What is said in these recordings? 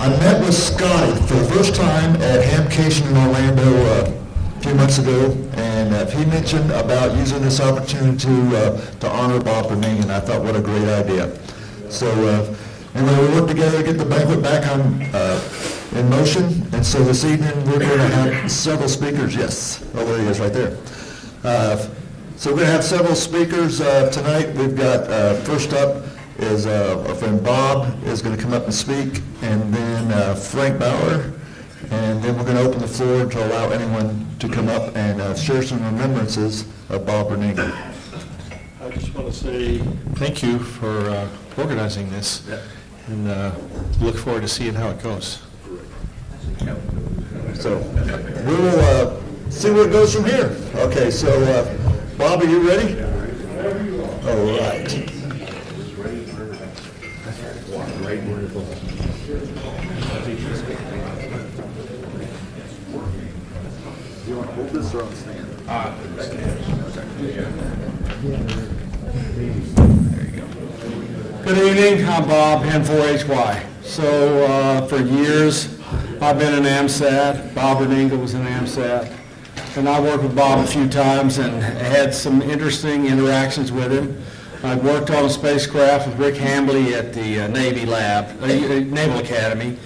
I met with Scotty for the first time at Hamcation in Orlando uh, a few months ago, and uh, he mentioned about using this opportunity to, uh, to honor Bob Berning, and I thought, what a great idea. So, uh, anyway, we worked together to get the banquet back on, uh, in motion, and so this evening, we're going to have several speakers, yes, oh, there he is, right there. Uh, So we're going to have several speakers tonight. We've got, first up is uh, our friend Bob is going to come up and speak, and then uh, Frank Bauer, and then we're going to open the floor to allow anyone to come up and uh, share some remembrances of Bob Bruninga. I just want to say thank you for uh, organizing this, and uh, look forward to seeing how it goes. So we will uh, see where it goes from here. Okay, so uh, Bob, are you ready? All right. You want to hold this or on stand? Good evening, I'm Bob, N4HY. So uh, for years, I've been in AMSAT, Bob Bruninga was in AMSAT, and I worked with Bob a few times and had some interesting interactions with him. I worked on a spacecraft with Rick Hambly at the uh, Navy Lab, uh, Naval Academy,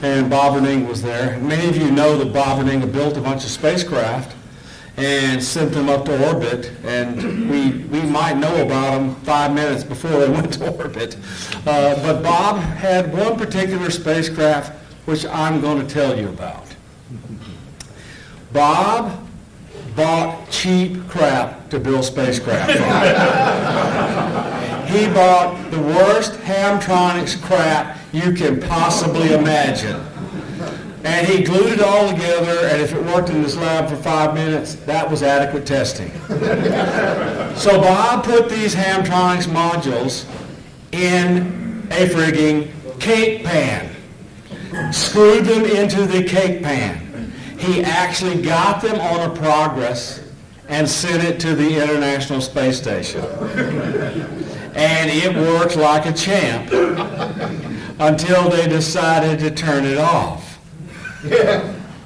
and Bob Bruninga was there. Many of you know that Bob Bruninga built a bunch of spacecraft and sent them up to orbit, and we, we might know about them five minutes before they went to orbit. Uh, but Bob had one particular spacecraft which I'm going to tell you about. Bob bought cheap crap to build spacecraft he bought the worst Hamtronics crap you can possibly imagine. And he glued it all together, and if it worked in his lab for five minutes, that was adequate testing. so Bob put these Hamtronics modules in a frigging cake pan, screwed them into the cake pan. He actually got them on a progress and sent it to the International Space Station. and it worked like a champ until they decided to turn it off.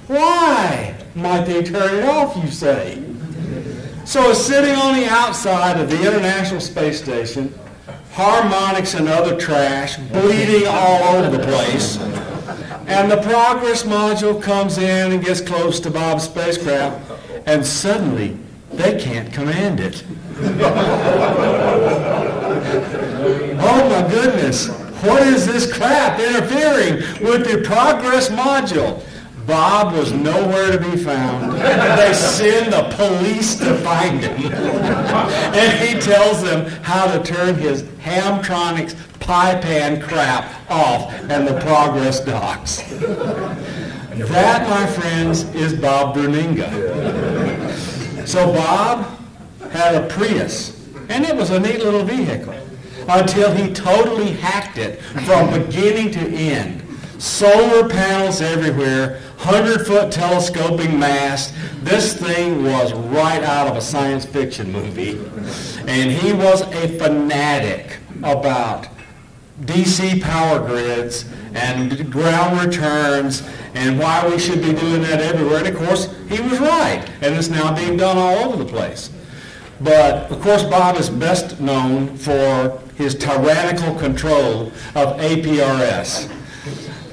Why might they turn it off, you say? So it's sitting on the outside of the International Space Station, harmonics and other trash bleeding all over the place. And the progress module comes in and gets close to Bob's spacecraft, and suddenly they can't command it. oh my goodness, what is this crap interfering with the progress module? Bob was nowhere to be found. They send the police to find him. and he tells them how to turn his Hamtronics pie pan crap off and the progress docks. That, my friends, is Bob Bruninga. So Bob had a Prius, and it was a neat little vehicle until he totally hacked it from beginning to end. Solar panels everywhere, 100-foot telescoping mast. This thing was right out of a science fiction movie. And he was a fanatic about DC power grids and ground returns and why we should be doing that everywhere. And of course, he was right. And it's now being done all over the place. But of course, Bob is best known for his tyrannical control of APRS.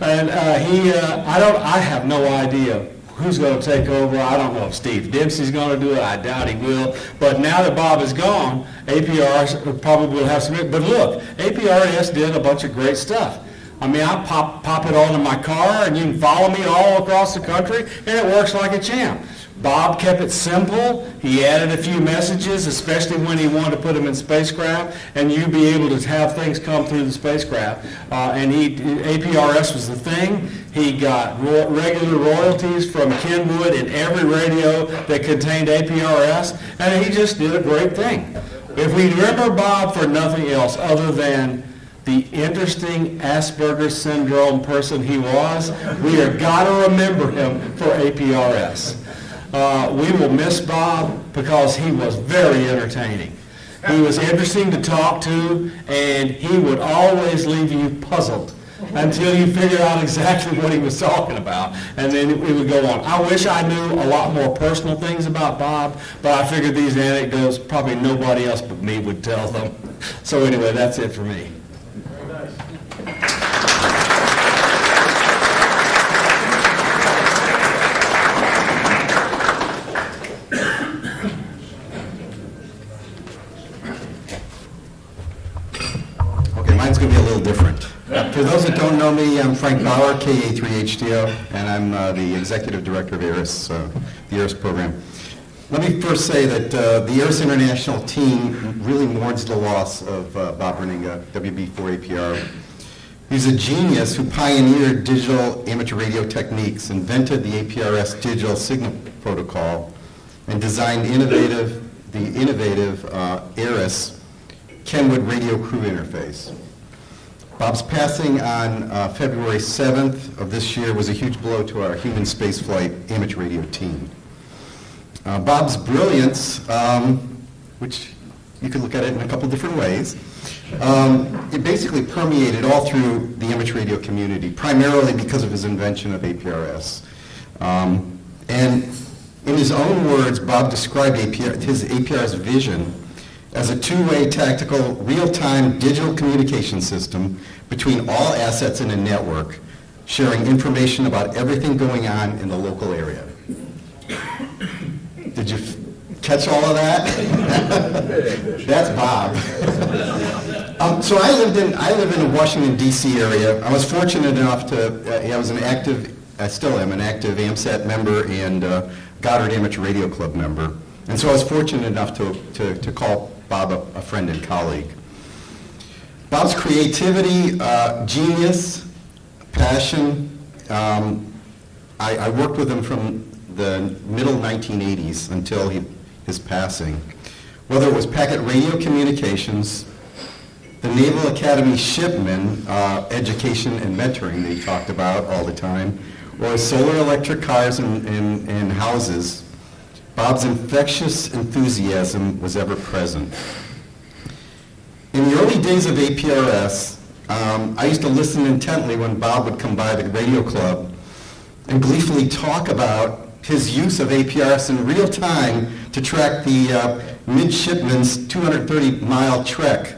And uh, he, uh, I don't, I have no idea who's going to take over. I don't know if Steve Dimse's going to do it. I doubt he will. But now that Bob is gone, APRS probably will have some. But look, APRS did a bunch of great stuff. I mean, I pop, pop it on in my car, and you can follow me all across the country, and it works like a champ. Bob kept it simple. He added a few messages, especially when he wanted to put them in spacecraft, and you'd be able to have things come through the spacecraft. Uh, and he, APRS was the thing. He got ro- regular royalties from Kenwood in every radio that contained APRS, and he just did a great thing. If we remember Bob for nothing else other than the interesting Asperger syndrome person he was, we are got to remember him for APRS. Uh, we will miss Bob because he was very entertaining. He was interesting to talk to, and he would always leave you puzzled until you figured out exactly what he was talking about, and then we would go on. I wish I knew a lot more personal things about Bob, but I figured these anecdotes probably nobody else but me would tell them. So anyway, that's it for me. Okay, mine's going to be a little different. For those that don't know me, I'm Frank Bauer, KA3HDO, and I'm uh, the Executive Director of ARISS, uh, the ARISS program. Let me first say that uh, the ARISS International team really mourns the loss of uh, Bob Bruninga, WB4APR. He's a genius who pioneered digital amateur radio techniques, invented the APRS digital signal protocol, and designed innovative, the innovative uh, ARISS Kenwood radio crew interface. Bob's passing on uh, February 7th of this year was a huge blow to our human spaceflight image radio team. Uh, Bob's brilliance, um, which you could look at it in a couple different ways, um, it basically permeated all through the image radio community, primarily because of his invention of APRS. Um, and in his own words, Bob described APR, his APRS vision as a two-way tactical, real-time digital communication system between all assets in a network, sharing information about everything going on in the local area. Did you catch all of that? That's Bob. um, so I lived in I live in the Washington D.C. area. I was fortunate enough to uh, I was an active I still am an active AMSAT member and uh, Goddard Amateur Radio Club member, and so I was fortunate enough to to, to call Bob a, a friend and colleague. Bob's creativity, uh, genius, passion. Um, I, I worked with him from the middle 1980s until he, his passing. Whether it was packet radio communications, the Naval Academy shipman uh, education and mentoring that he talked about all the time, or solar electric cars and, and, and houses, Bob's infectious enthusiasm was ever present. In the early days of APRS, um, I used to listen intently when Bob would come by the radio club and gleefully talk about his use of APRS in real time to track the uh, midshipman's 230-mile trek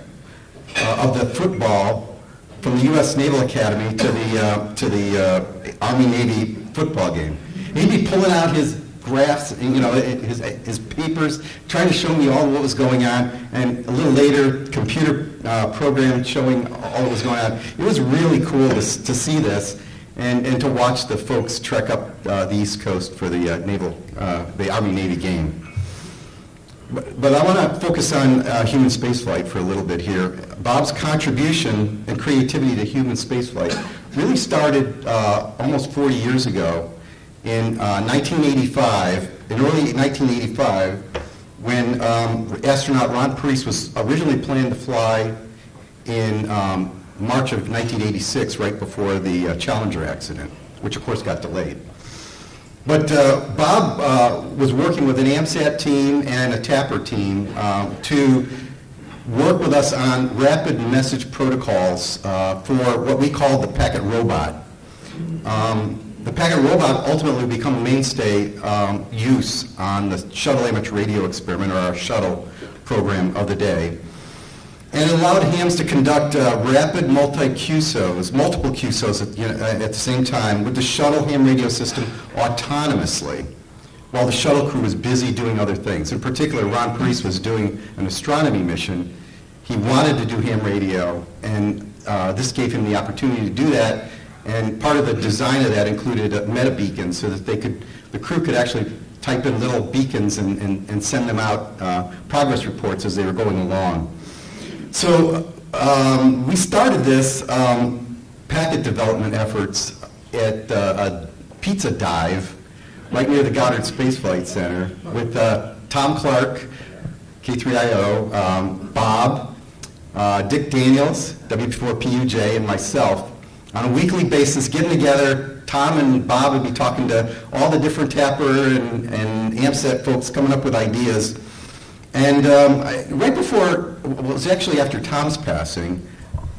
uh, of the football from the U.S. Naval Academy to the, uh, to the uh, Army-Navy football game. He'd be pulling out his graphs, and, you know, his, his papers, trying to show me all what was going on, and a little later, computer uh, program showing all that was going on. It was really cool to, to see this and, and to watch the folks trek up uh, the East Coast for the uh, naval, uh, the Army-Navy game. But but I want to focus on uh, human spaceflight for a little bit here. Bob's contribution and creativity to human spaceflight really started uh, almost 40 years ago in uh, 1985, in early 1985, when um, astronaut Ron Parise was originally planned to fly in um, March of 1986, right before the uh, Challenger accident, which of course got delayed. But uh, Bob uh, was working with an AMSAT team and a TAPR team um, to work with us on rapid message protocols uh, for what we call the packet robot. Um, the packet robot ultimately will become a mainstay um, use on the shuttle image radio experiment or our shuttle program of the day. And it allowed hams to conduct uh, rapid multi-QSOs, multiple QSOs at, you know, at the same time with the shuttle ham radio system autonomously while the shuttle crew was busy doing other things. In particular, Ron Parise was doing an astronomy mission. He wanted to do ham radio, and uh, this gave him the opportunity to do that. And part of the design of that included a meta beacon so that they could, the crew could actually type in little beacons and, and, and send them out uh, progress reports as they were going along. So um, we started this um, packet development efforts at uh, a pizza dive right near the Goddard Space Flight Center with uh, Tom Clark, K3IO, um, Bob, uh, Dick Daniels, W4PUJ, and myself on a weekly basis getting together. Tom and Bob would be talking to all the different TAPR and, and AMSAT folks coming up with ideas. And um, I, right before, well, it was actually after Tom's passing,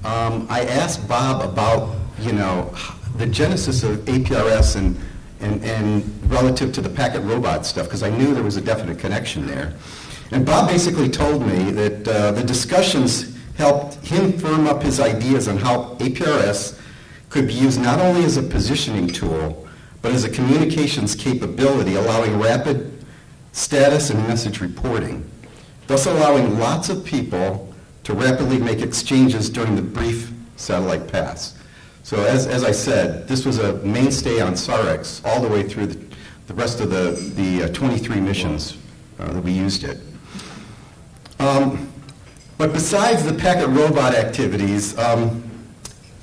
um, I asked Bob about you know, the genesis of APRS and, and, and relative to the packet robot stuff, because I knew there was a definite connection there. And Bob basically told me that uh, the discussions helped him firm up his ideas on how APRS could be used not only as a positioning tool, but as a communications capability, allowing rapid status and message reporting, thus allowing lots of people to rapidly make exchanges during the brief satellite pass. So as, as I said, this was a mainstay on SAREX all the way through the, the rest of the, the uh, 23 missions uh, that we used it. Um, but besides the packet robot activities, um,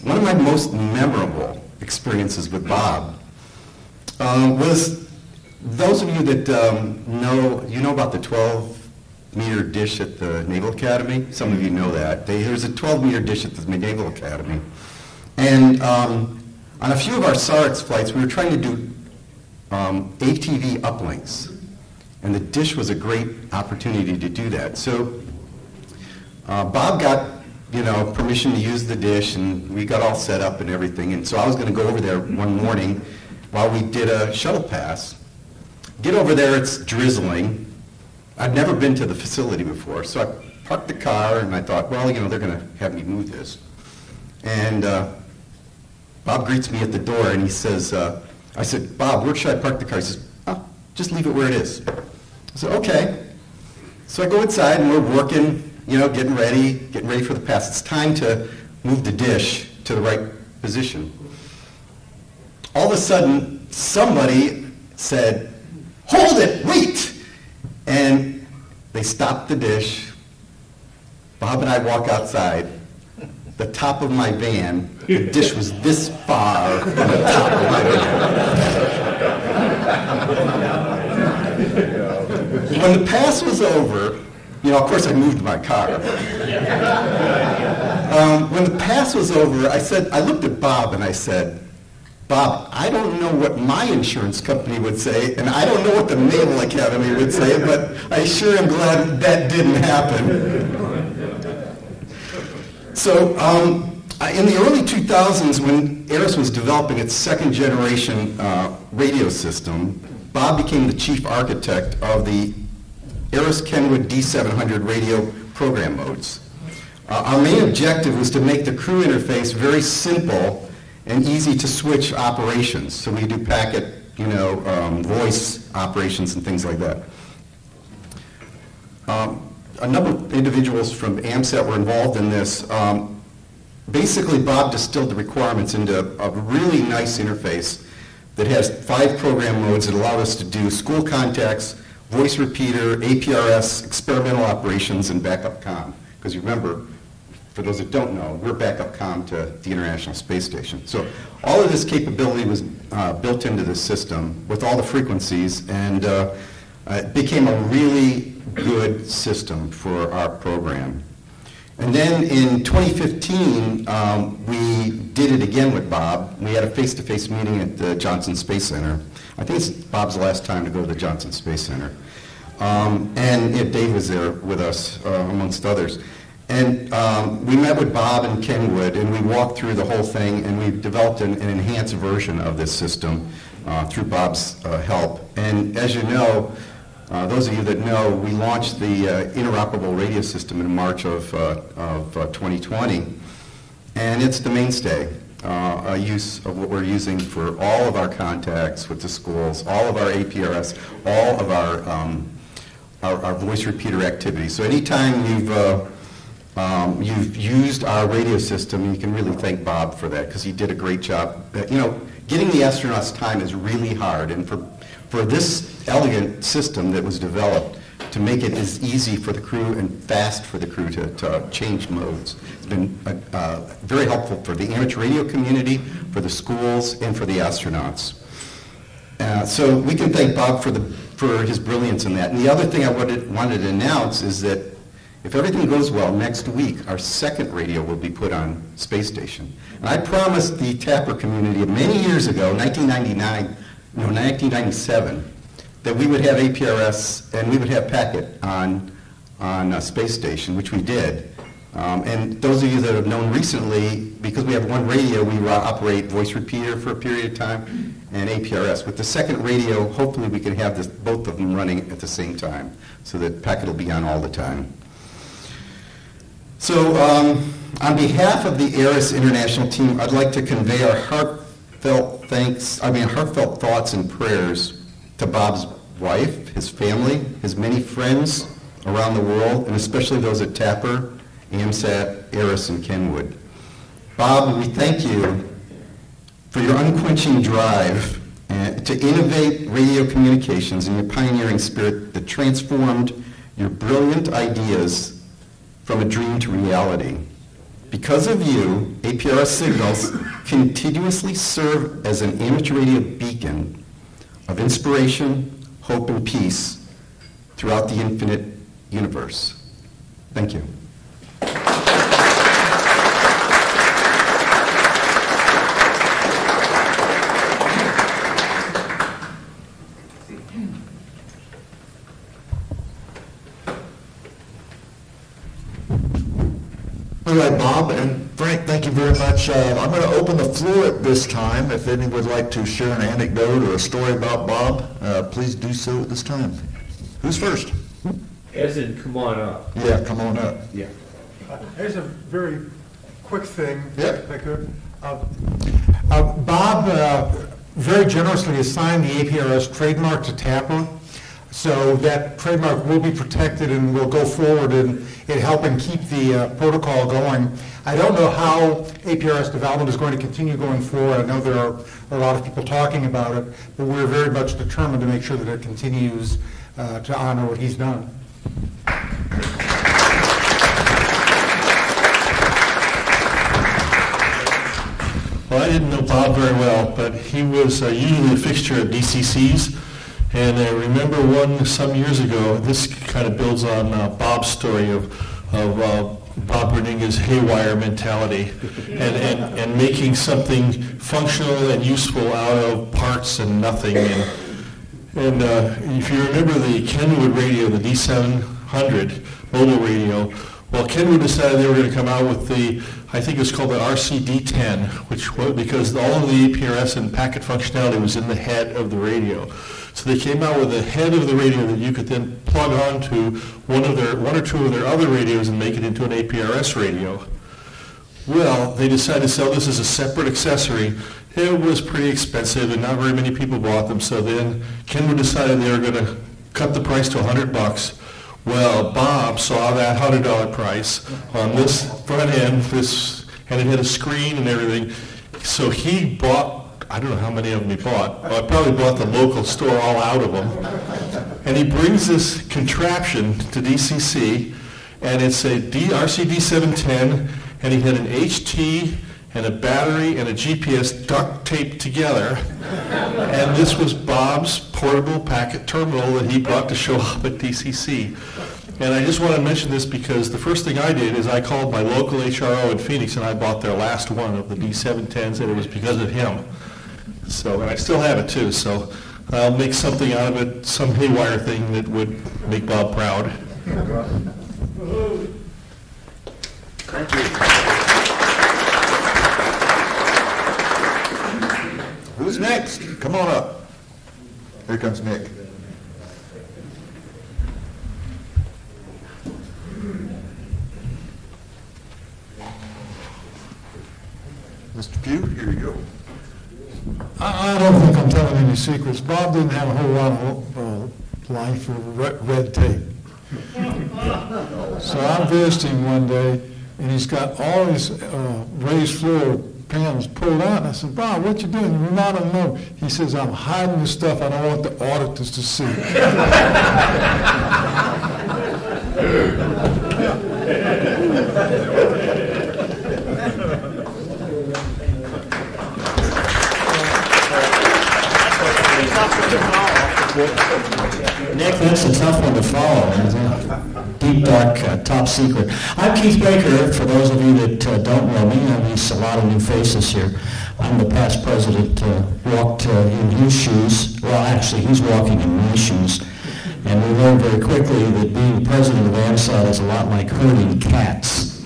one of my most memorable experiences with Bob um, was those of you that um, know, you know about the 12 meter dish at the Naval Academy. Some of you know that. They, there's a 12 meter dish at the Naval Academy. And um, on a few of our SAREX flights, we were trying to do um, ATV uplinks. And the dish was a great opportunity to do that. So uh, Bob got, you know, permission to use the dish, and we got all set up and everything. And so I was going to go over there one morning while we did a shuttle pass. Get over there, it's drizzling. I'd never been to the facility before, so I parked the car, and I thought, well, you know, they're going to have me move this. And uh, Bob greets me at the door, and he says, uh, I said, Bob, where should I park the car? He says, oh, just leave it where it is. I said, okay. So I go inside, and we're working, you know, getting ready, getting ready for the pass. It's time to move the dish to the right position. All of a sudden, somebody said, hold it, wait! And they stopped the dish. Bob and I walk outside. The top of my van, the dish was this far from the top of my van. When the pass was over, you know, of course I moved my car. Um, when the pass was over, I said, I looked at Bob and I said, Bob, I don't know what my insurance company would say, and I don't know what the Naval Academy would say, but I sure am glad that didn't happen. So um, in the early 2000s, when ARISS was developing its second generation uh, radio system, Bob became the chief architect of the ARISS Kenwood D700 radio program modes. Uh, our main objective was to make the crew interface very simple and easy to switch operations. So we do packet, you know, um, voice operations and things like that. Um, a number of individuals from AMSAT were involved in this. Um, basically, Bob distilled the requirements into a really nice interface that has five program modes that allow us to do school contacts, voice repeater, APRS, experimental operations, and backup com. Because you remember, for those that don't know, we're backup com to the International Space Station. So all of this capability was uh, built into the system with all the frequencies, and uh, it became a really good system for our program. And then in 2015, um, we did it again with Bob. We had a face-to-face meeting at the Johnson Space Center. I think it's Bob's last time to go to the Johnson Space Center. Um, and yeah, Dave was there with us, uh, amongst others. And um, we met with Bob and Kenwood, and we walked through the whole thing, and we developed an, an enhanced version of this system uh, through Bob's uh, help. And as you know, uh, those of you that know, we launched the uh, interoperable radio system in March of, uh, of 2020, uh, and it's the mainstay. Uh, a use of what we're using for all of our contacts with the schools, all of our APRS, all of our, um, our, our, voice repeater activity. So anytime you've, uh, um, you've used our radio system, you can really thank Bob for that because he did a great job. you know, getting the astronauts time is really hard, and for for this elegant system that was developed to make it as easy for the crew and fast for the crew to, to change modes. It's been uh, uh, very helpful for the amateur radio community, for the schools, and for the astronauts. Uh, so we can thank Bob for, the, for his brilliance in that. And the other thing I wanted, wanted to announce is that if everything goes well, next week our second radio will be put on space station. And I promised the TAPR community many years ago, 1999, no, 1997, that we would have APRS and we would have packet on, on a space station, which we did. Um, And those of you that have known recently, because we have one radio, we operate voice repeater for a period of time and APRS. With the second radio, hopefully we can have this, both of them running at the same time, so that packet will be on all the time. So, um, on behalf of the ARISS International team, I'd like to convey our heartfelt thanks, I mean heartfelt thoughts and prayers to Bob's wife, his family, his many friends around the world, and especially those at TAPR, AMSAT, ARISS, and Kenwood. Bob, we thank you for your unquenching drive uh, to innovate radio communications and your pioneering spirit that transformed your brilliant ideas from a dream to reality. Because of you, APRS signals continuously serve as an amateur radio beacon of inspiration, hope, and peace throughout the infinite universe. Thank you. All right, Bob and Frank, thank you very much. Uh, I'm going to open the floor at this time. If anyone would like to share an anecdote or a story about Bob, uh, please do so at this time. Who's first? As in, come on up. Yeah, come on up. Yeah. Here's a very quick thing, Yep. if I could. Uh, uh, Bob uh, very generously assigned the APRS trademark to TAPR, so that trademark will be protected and will go forward in, in helping keep the uh, protocol going. I don't know how APRS development is going to continue going forward. I know there are a lot of people talking about it, but we're very much determined to make sure that it continues uh, to honor what he's done. Well, I didn't know Bob very well, but he was uh, usually a fixture at DCCs. And I remember one some years ago, this kind of builds on uh, Bob's story of, of uh, Bob Bruninga's haywire mentality and, and, and making something functional and useful out of parts and nothing. And, and uh, if you remember the Kenwood radio, the D700 mobile radio, well, Kenwood decided they were going to come out with the, I think it was called the RCD10, which was because all of the APRS and packet functionality was in the head of the radio. So they came out with a head of the radio that you could then plug onto one of their, one or two of their other radios and make it into an APRS radio. Well, they decided to sell this as a separate accessory. It was pretty expensive and not very many people bought them, so then Kenwood decided they were going to cut the price to 100 bucks. Well, Bob saw that $100 price on this front end, this, and it had a screen and everything. So he bought, I don't know how many of them he bought, I probably bought the local store all out of them. And he brings this contraption to DCC, and it's a DRCD710, and he had an HT and a battery and a GPS duct taped together. And this was Bob's portable packet terminal that he brought to show up at DCC. And I just want to mention this because the first thing I did is I called my local HRO in Phoenix and I bought their last one of the D710s and it was because of him. So, and I still have it too, so I'll make something out of it, some haywire thing that would make Bob proud. Thank you. Who's next? Come on up. Here comes Nick. Mr. Pugh, here you go. I I don't think I'm any secrets. Bob didn't have a whole lot of uh, life or re- red tape. So I visited him one day, and he's got all his uh, raised floor panels pulled out. And I said, Bob, what you doing? You're not. He says, I'm hiding the stuff I don't want the auditors to see. Nick, that's a tough one to follow. Deep, dark, uh, top secret. I'm Keith Baker. For those of you that uh, don't know me, I mean, a lot of new faces here. I'm the past president, uh, walked uh, in his shoes. Well, actually, he's walking in my shoes. And we learned very quickly that being president of AMSAT is a lot like herding cats.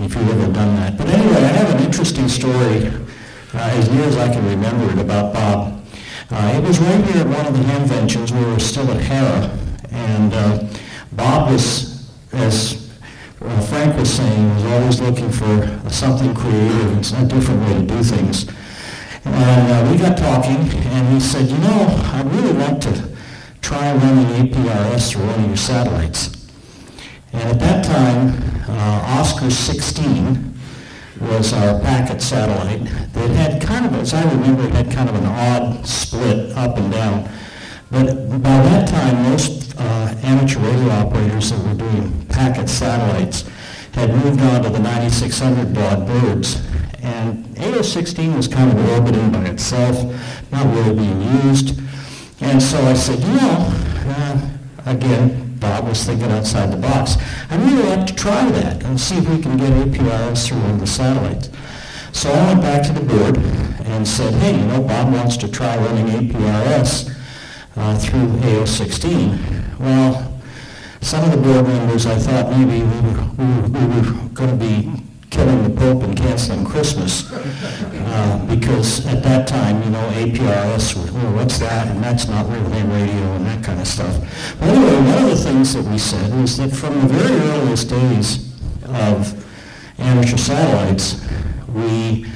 if you've ever done that. But anyway, I have an interesting story, uh, as near as I can remember it, about Bob. Uh, it was right here at one of the Hamventions. We were still at Hara, and uh, Bob was, as uh, Frank was saying, was always looking for something creative a different way to do things. And uh, we got talking, and he said, you know, I'd really like to try running APRS through one of your satellites. And at that time, uh, Oscar 16 was our packet satellite that had kind of, as I remember, it had kind of an odd split up and down. But by that time, most uh, amateur radio operators that were doing packet satellites had moved on to the 9600 baud birds. And AO16 was kind of orbiting by itself, not really being used. And so I said, you know, uh, again, Bob was thinking outside the box. I'd really like to try that and see if we can get APRS through one of the satellites. So I went back to the board and said, hey, you know, Bob wants to try running APRS uh, through AO16. Well, some of the board members, I thought maybe we were, we were, we were going to be killing the Pope and canceling Christmas. Uh, because at that time, you know, APRS, well, what's that? And that's not real name radio and that kind of stuff. But anyway, one of the things that we said was that from the very earliest days of amateur satellites, we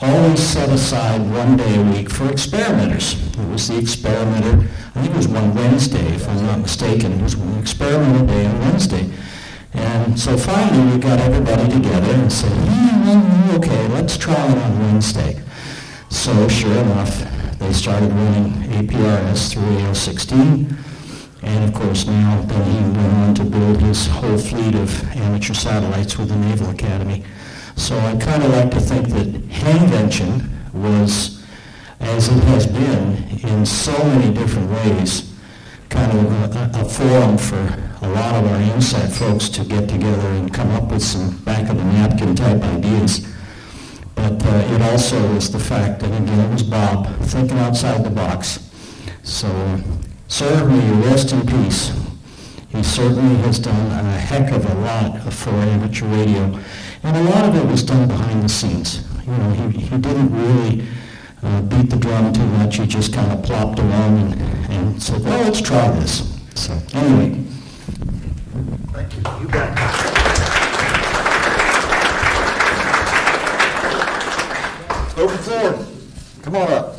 always set aside one day a week for experimenters. It was the experimenter, I think it was one Wednesday, if I'm not mistaken. It was an experimenter day on Wednesday. And so finally we got everybody together and said, yeah, okay, let's try it on Wednesday. So sure enough, they started running APRS through AO16. And of course now then he went on to build his whole fleet of amateur satellites with the Naval Academy. So I kind of like to think that Hamvention was, as it has been in so many different ways, kind of a, a forum for a lot of our inside folks to get together and come up with some back of the napkin type ideas. But uh, it also was the fact that again it was Bob thinking outside the box. So, sir, may you rest in peace. He certainly has done a heck of a lot for amateur radio, and a lot of it was done behind the scenes. You know, he, he didn't really uh, beat the drum too much. He just kind of plopped along and, and said, well, let's try this. So anyway. Thank you. You bet. Open floor. Come on up.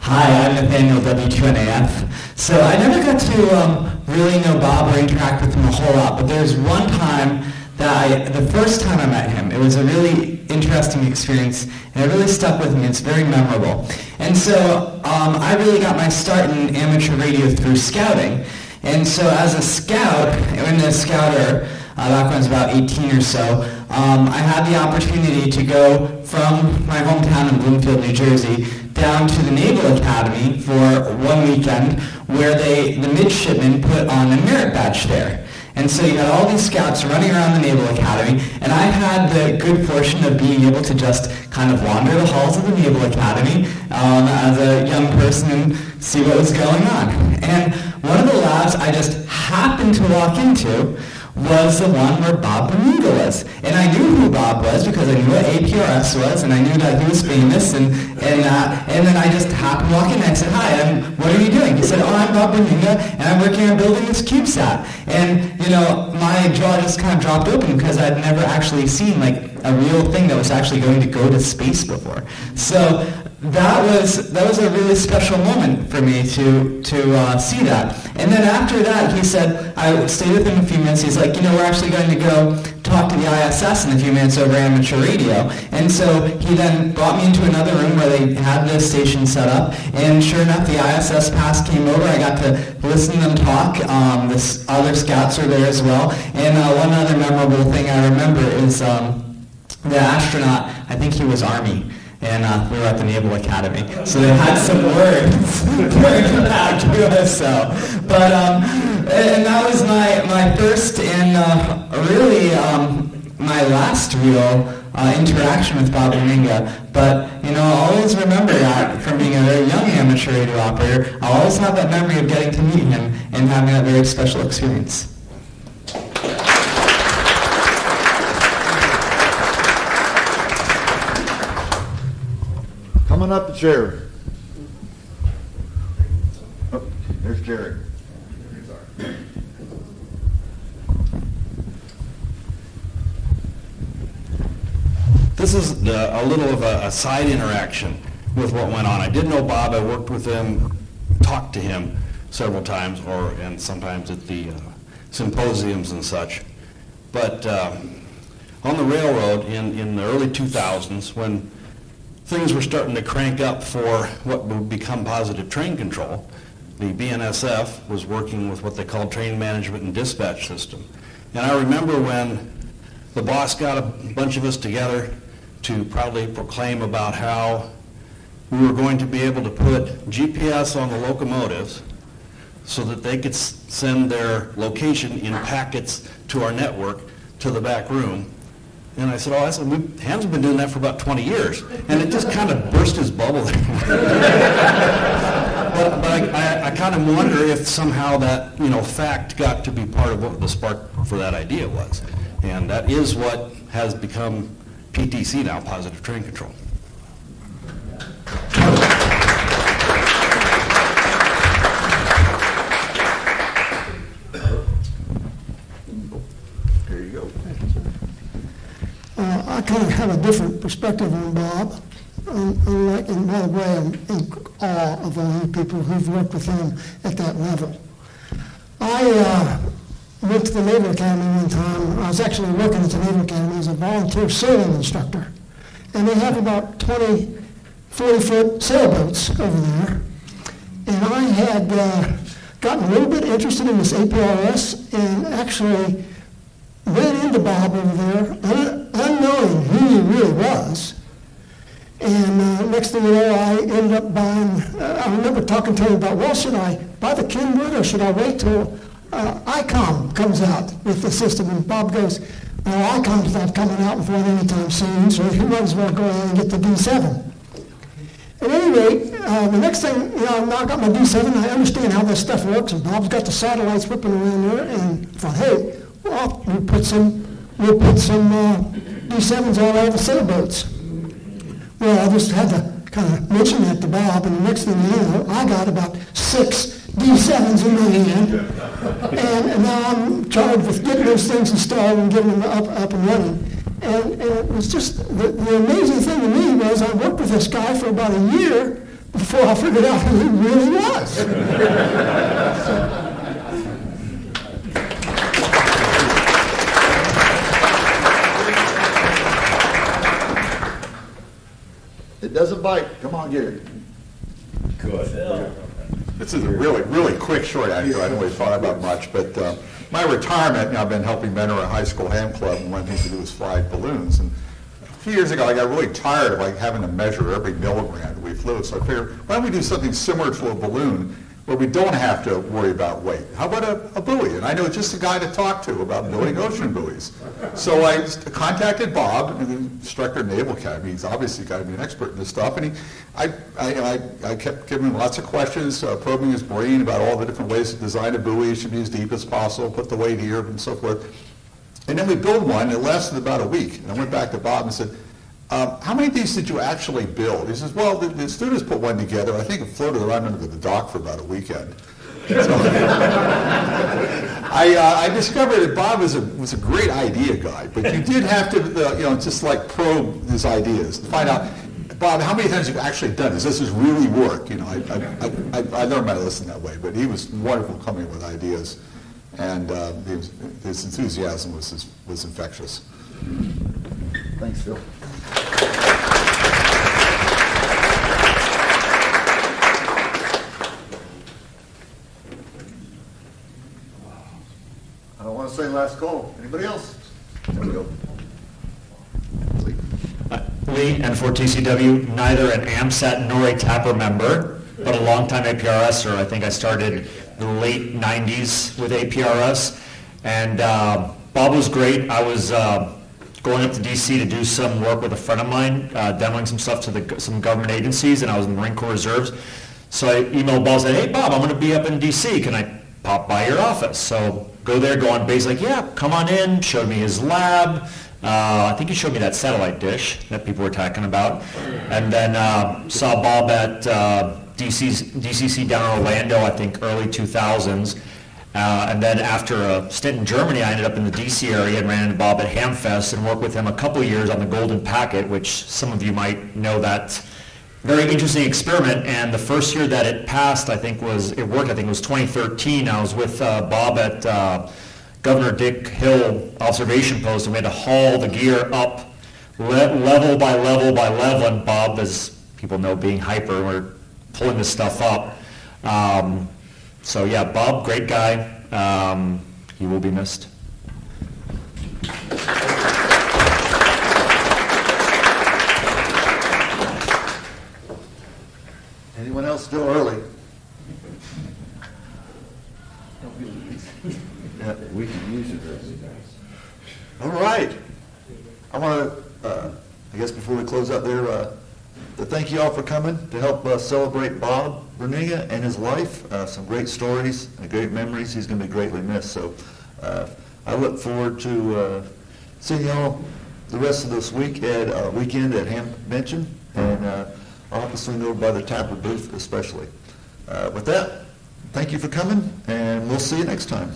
Hi, I'm Nathaniel W2NAF. So I never got to um, really know Bob or interact with him a whole lot, but there's one time that I, the first time I met him, it was a really interesting experience, and it really stuck with me. It's very memorable. And so um, I really got my start in amateur radio through scouting. And so as a scout, in a scouter, uh, back when I was about 18 or so, um, I had the opportunity to go from my hometown in Bloomfield, New Jersey, down to the Naval Academy for one weekend where they, the midshipmen put on a merit badge there. And so you had all these scouts running around the Naval Academy, and I had the good fortune of being able to just kind of wander the halls of the Naval Academy um, as a young person and see what was going on. And one of the labs I just happened to walk into was the one where Bob Bruninga was. And I knew who Bob was because I knew what APRS was and I knew that he was famous and, and, uh, and then I just happened to walk in and I said, hi, I'm, what are you doing? He said, oh, I'm Bob Bruninga and I'm working on building this CubeSat. And, you know, my jaw just kind of dropped open because I'd never actually seen like a real thing that was actually going to go to space before. So that was that was a really special moment for me to to uh, see that. And then after that, he said I stayed with him a few minutes. He's like, you know, we're actually going to go talk to the ISS in a few minutes over amateur radio. And so he then brought me into another room where they had the station set up. And sure enough, the ISS pass came over. I got to listen to them talk. Um, the other scouts were there as well. And uh, one other memorable thing I remember is um, the astronaut. I think he was Army and uh, we were at the Naval Academy. So they had some words going back to us. So, but um, and that was my my first and uh, really um, my last real uh, interaction with Bob Dominga. But, you know, I'll always remember that from being a very young amateur radio operator. I'll always have that memory of getting to meet him and having that very special experience. Coming up to Jerry. Oh, There's Jerry. This is a little of a, a side interaction with what went on. I did know Bob. I worked with him, talked to him several times, or and sometimes at the uh, symposiums and such. But uh, on the railroad in, in the early 2000s, when things were starting to crank up for what would become positive train control, the BNSF was working with what they called train management and dispatch system. And I remember when the boss got a bunch of us together to proudly proclaim about how we were going to be able to put GPS on the locomotives so that they could send their location in packets to our network to the back room. And I said, oh, I said, we, Ham's been doing that for about 20 years. And it just kind of burst his bubble. But, but I, I, I kind of wonder if somehow that, you know, fact got to be part of what the spark for that idea was. And that is what has become PTC now, Positive Train Control. I kind of have a different perspective on Bob. Un- Unlike, in my way, I'm in awe of all the people who've worked with him at that level. I uh, went to the Naval Academy one time. I was actually working at the Naval Academy as a volunteer sailing instructor. And they have about 20, 40-foot sailboats over there. And I had uh, gotten a little bit interested in this APRS and actually ran into Bob over there, un- unknowing who he really was. And uh, next thing you know, I ended up buying, uh, I remember talking to him about, well, should I buy the Kenwood or should I wait till uh, ICOM comes out with the system? And Bob goes, well, ICOM's not coming out with one anytime soon, so you might as well go ahead and get the D7. At any rate, uh, the next thing, you know, now I got my D7, I understand how this stuff works, and Bob's got the satellites whipping around there, and I thought, hey, well, put some, we'll put some uh, D7s on all the sailboats. Well, I just had to kind of mention that to Bob, and the next thing you know, I got about six D7s in my hand, and, and now I'm charged with getting those things installed and getting them up, up and running. And, and it was just, the, the amazing thing to me was I worked with this guy for about a year before I figured out who he really was. It doesn't bite. Come on, get it. Good. This is a really, really quick, short anecdote. I don't really thought about much, but uh, my retirement, you know, I've been helping mentor a high school ham club, and one thing to do is fly balloons. And a few years ago, I got really tired of like having to measure every milligram that we flew. So I figured, why don't we do something similar to a balloon where we don't have to worry about weight? How about a, a buoy? And I know just a guy to talk to about building ocean buoys. So I contacted Bob, the instructor at Naval Academy. He's obviously got to be an expert in this stuff. And he, I, I, I, kept giving him lots of questions, uh, probing his brain about all the different ways to design a buoy. It should be as deep as possible, put the weight here, and so forth. And then we built one. It lasted about a week. And I went back to Bob and said, um, how many of these did you actually build? He says, well, the, the students put one together. I think it floated around under the dock for about a weekend. So, I, uh, I discovered that Bob was a, was a great idea guy, but you did have to, uh, you know, just like probe his ideas, to find out, Bob, how many times you've actually done this? Does this really work? You know, I, I, I, I learned my lesson that way, but he was wonderful coming with ideas, and uh, his, his enthusiasm was, was infectious. Thanks, Phil. I don't want to say last call. Anybody else? There we go. Lee, N4TCW, neither an AMSAT nor a TAPR member, but a longtime APRSer. I think I started the late 90s with APRS. And uh, Bob was great. I was uh, going up to DC to do some work with a friend of mine, uh, demoing some stuff to the, some government agencies, and I was in the Marine Corps Reserves. So I emailed Bob, and said, hey, Bob, I'm going to be up in DC. Can I pop by your office? So go there, go on base, like, yeah, come on in. Showed me his lab. Uh, I think he showed me that satellite dish that people were talking about. And then uh, saw Bob at uh, DCC down in Orlando, I think early 2000s. Uh, and then after a stint in Germany, I ended up in the DC area and ran into Bob at Hamfest and worked with him a couple years on the Golden Packet, which some of you might know that very interesting experiment. And the first year that it passed, I think was, it worked, I think it was 2013. I was with uh, Bob at uh, Governor Dick Hill observation post and we had to haul the gear up le- level by level by level. And Bob, as people know, being hyper, we're pulling this stuff up. Um, so yeah, Bob, great guy. Um, he will be missed. Anyone else still early? Yeah, we can use it. All right. I want to, uh, I guess before we close up there, uh, to thank you all for coming to help uh, celebrate Bob Bruninga and his life. Uh, Some great stories and great memories. He's going to be greatly missed. So uh, I look forward to uh, seeing y'all the rest of this week at, uh, weekend at Ham and uh, obviously over by the TAPR booth especially. Uh, With that, thank you for coming and we'll see you next time.